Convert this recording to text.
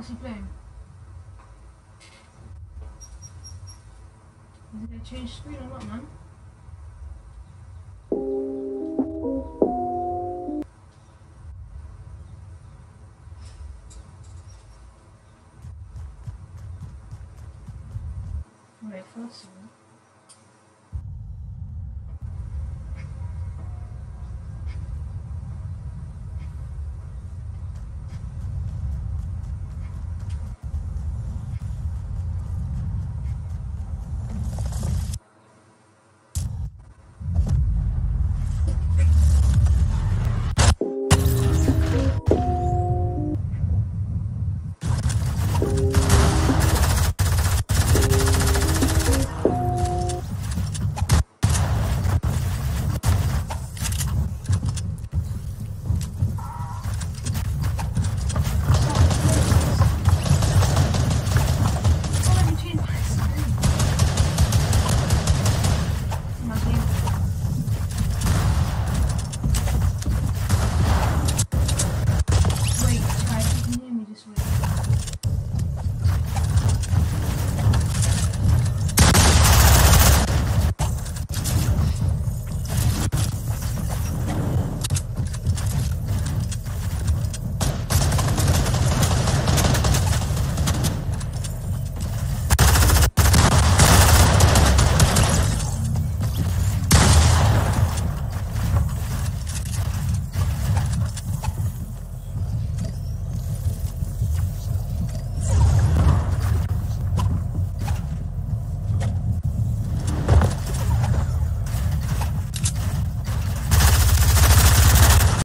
What's he playing? Is it gonna change screen or what, man? Wait, first